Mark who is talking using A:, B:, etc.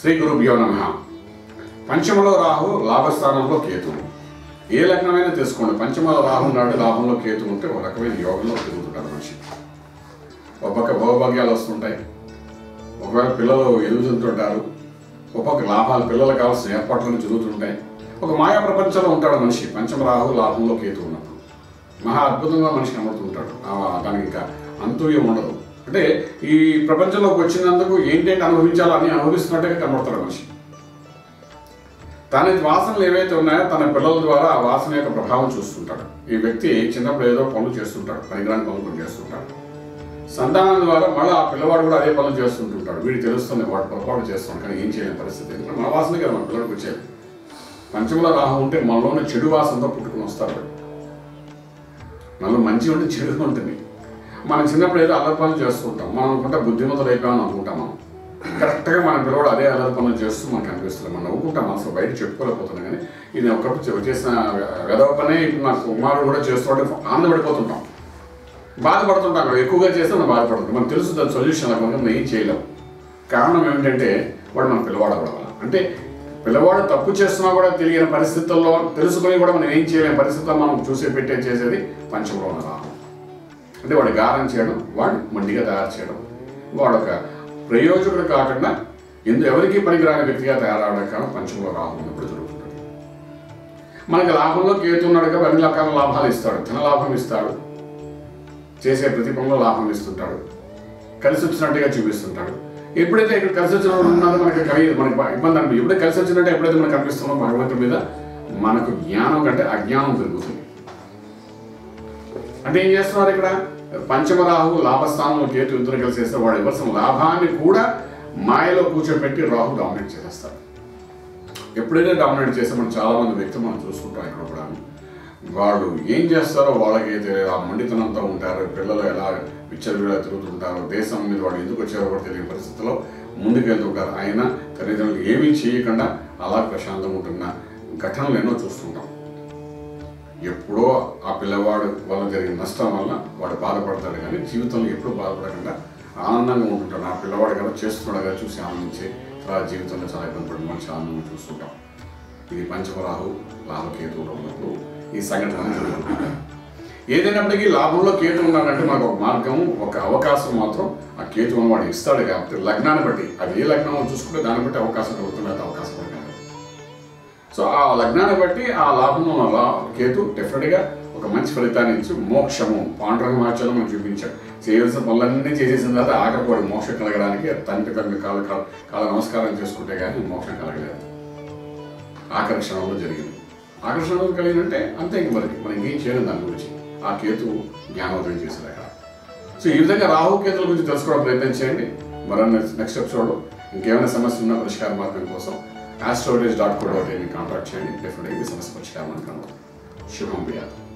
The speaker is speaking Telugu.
A: శ్రీ గురుభ్యో నమ. పంచమలో రాహు లాభస్థానంలో కేతు ఏ లగ్నమైనా తెలుసుకోండి పంచమలో రాహు నాడు లాభంలో కేతు ఉంటే ఒక రకమైన యోగంలో తిరుగుతుంటారు మనిషి. ఒక పక్క భోగభాగ్యాలు వస్తుంటాయి. ఒకవేళ పిల్లలు ఎదుగుతుంటుంటారు ఒక పక్క లాభాలు పిల్లలకు కావాల్సిన ఏర్పాట్లను జరుగుతుంటాయి. ఒక మాయా ప్రపంచంలో ఉంటాడు మనిషి. పంచమ రాహు లాభంలో కేతు ఉన్నప్పుడు. మహా అద్భుతంగా మనిషి కనబడుతుంటాడు ఆ- దానికి ఇంకా అంతూయం ఉండదు. అంటే ఈ ప్రపంచంలోకి వచ్చినందుకు ఏంటంటే అనుభవించాలో అన్ని అనుభవిస్తున్నట్టుగా కనబడతాడు మనిషి. తన వాసనలు ఏవైతే ఉన్నాయో తన పిల్లల ద్వారా ఆ వాసన యొక్క ప్రభావం చూస్తుంటాడు. ఈ వ్యక్తి చిన్నప్పుడు ఏదో పనులు చేస్తుంటాడు. పనికిరాని పనులు కొన్ని చేస్తుంటాడు. సంతానం ద్వారా మళ్ళీ ఆ పిల్లవాడు కూడా అదే పనులు చేస్తుంటుంటాడు. వీడు తెలుస్తుంది వాడు పొరపాటు చేస్తాడు కానీ ఏం చేయలేని పరిస్థితి. ఎందుకంటే మన వాసన కదా మన పిల్లడికి వచ్చేది. పంచముల రాహం ఉంటే మనలోనే చెడు వాసనతో పుట్టుకుని వస్తారు మనలో మంచి ఉంటే చెడు ఉంటుంది. మనం చిన్నప్పుడు ఏదో అల్లరి పనులు చేస్తుంటాం మనం అనుకుంటే బుద్ధిమంతులు అయిపోయామని అనుకుంటాం మనం. కరెక్ట్గా మన పిల్లవాడు అదే అల్లరి పనులు చేస్తూ మనకు అనిపిస్తుంది. మనం నవ్వుకుంటాం అసలు బయట చెప్పుకోలేకపోతున్నాం కానీ ఇది ఒకప్పుడు చేసిన వెదవ పనే ఇప్పుడు నా కుమారుడు కూడా చేస్తుంటే ఆనందపడిపోతుంటాం. బాధపడుతుంటాం అక్కడ ఎక్కువగా చేస్తే మనం బాధపడుతుంటాం. మనం తెలుసు దాని సొల్యూషన్ అలా మనం ఏం చేయలేము కారణం ఏమిటంటే వాడు మన పిల్లవాడు అవ్వడం అంటే పిల్లవాడు తప్పు చేస్తున్నా కూడా తెలియని పరిస్థితుల్లో తెలుసుకొని కూడా మనం ఏం చేయలేని పరిస్థితుల్లో మనం చూసి పెట్టే చేసేది పంచంలో రాము అంటే వాడు గారం చేయడం వాడు మొండిగా తయారు చేయడం. వాడు ఒక ప్రయోజకుడు కాకుండా ఎందు ఎవరికి పనికిరాని వ్యక్తిగా తయారవడం కారణం పంచంలో రాహం ఇప్పుడు జరుగుతుంది. మనకి లాభంలో కేతున్నాడు కాబట్టి అన్ని రకాల లాభాలు ఇస్తాడు. ధన లాభం ఇస్తాడు. చేసే ప్రతి పనిలో లాభం ఇస్తుంటాడు. కలిసి వచ్చినట్టుగా చూపిస్తుంటాడు. ఎప్పుడైతే ఇక్కడ కలిసి వచ్చిన ఉన్నదో మనకి కలిగి మనకి ఇబ్బంది అనిపి ఎప్పుడైతే కలిసి వచ్చినట్టు ఎప్పుడైతే మనకు కనిపిస్తుందో భగవంతుడి మీద మనకు జ్ఞానం కంటే అజ్ఞానం పెరుగుతుంది. అంటే ఏం చేస్తున్నారు ఇక్కడ? పంచమరాహు లాభస్థానం లాభస్థానంలో కేతు ఇద్దరు కలిసి చేస్తే వాడు ఇవ్వాల్సిన లాభాన్ని కూడా మాయలో కూర్చోబెట్టి రాహు డామినేట్ చేసేస్తారు ఎప్పుడైతే డామినేట్ చేస్తే మనం చాలా మంది వ్యక్తులు మనం చూసుకుంటాం ఇక్కడ కూడా. వాళ్ళు ఏం చేస్తారో వాళ్ళకి ఆ మండితనంతో ఉంటారు పిల్లలు ఎలా విచ్చలవిడిగా తిరుగుతుంటారు దేశం మీద వాళ్ళు ఎందుకు వచ్చారో కూడా తెలియని పరిస్థితిలో ముందుకెళ్తుంటారు ఆయన తల్లిదండ్రులు ఏమీ చేయకుండా అలా ప్రశాంతంగా ఉంటున్న ఘటనలు ఎన్నో చూస్తుంటాం. ఎప్పుడో ఆ పిల్లవాడు వల్ల జరిగిన నష్టం వల్ల వాడు బాధపడతాడు కానీ జీవితంలో ఎప్పుడూ బాధపడకుండా ఆనందంగా ఉంటుంటాడు. ఆ పిల్లవాడు కదా చేస్తున్నాడు కదా చూసి ఆనందించి తర్వాత జీవితంలో చాలా ఇబ్బంది పడి మంచి ఆనందం చూస్తుంటాం. ఇది పంచమరాహు లాభకేతువులో ఉన్నప్పుడు ఈ సంఘటన ఏదైనప్పటికీ లాభంలో కేతు ఉన్నాడంటే మనకు ఒక మార్గం ఒక అవకాశం మాత్రం ఆ కేతు వాడు ఇస్తాడు. కాబట్టి లగ్నాన్ని బట్టి అది ఏ లగ్నం చూసుకుంటే దాన్ని బట్టి అవకాశం కలుగుతుంది అవకాశం పడగలదు సో ఆ లగ్నాన్ని బట్టి ఆ లాభంలో లా కేతు డెఫినెట్గా ఒక మంచి ఫలితాన్ని ఇచ్చి మోక్షము పాండురంగ మార్చలో మనం చూపించాడు. చేయవలసిన పనులన్నీ చేసేసిన తర్వాత ఆఖరి మోక్షం కలగడానికి తండ్రి తండ్రి కాల కాల నమస్కారం చేసుకుంటే కానీ మోక్షం కలగలేదు. ఆకర్షణలో జరిగింది. ఆకర్షణలో కలిగిందంటే కలిగినంటే అంతే ఇంక మనకి మనం ఇంకేం చేయలేదు దాని గురించి. ఆ కేతు జ్ఞానోదయం చేశారు అక్కడ. సో ఈ విధంగా రాహు కేతుల గురించి తెలుసుకోవడం ప్రయత్నం చేయండి. మరో నెక్స్ట్ ఎపిసోడ్ ఇంకేమైనా సమస్య ఉన్న పరిష్కార మార్గం కోసం as storage.co.in contract chain, it definitely becomes much common. Shubham Vyadu.